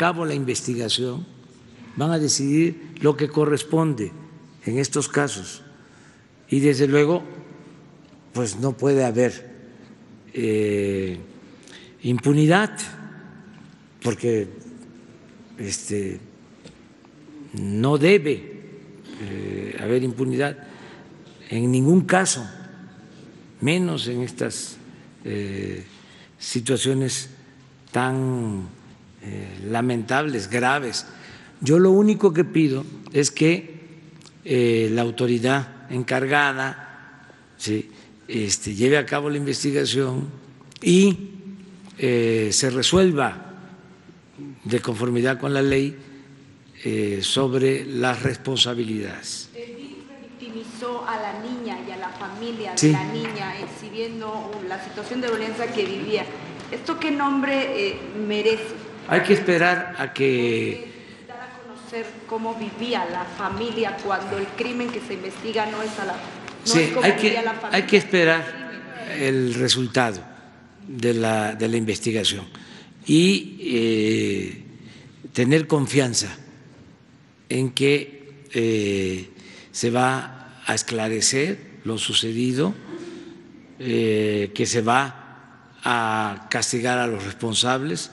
cabo la investigación, van a decidir lo que corresponde en estos casos. Y desde luego, pues no puede haber eh, impunidad, porque este, no debe eh, haber impunidad en ningún caso, menos en estas eh, situaciones tan lamentables, graves. Yo lo único que pido es que la autoridad encargada este, lleve a cabo la investigación y eh, se resuelva de conformidad con la ley eh, sobre las responsabilidades. victimizó a la niña y a la familia de la niña exhibiendo la situación de violencia que vivía. ¿Esto qué nombre eh, merece? Hay que esperar a que dar a conocer cómo vivía la familia cuando el crimen que se investiga no es a la sí, hay que, hay que esperar el resultado de la, de la investigación y eh, tener confianza en que eh, se va a esclarecer lo sucedido, eh, que se va a castigar a los responsables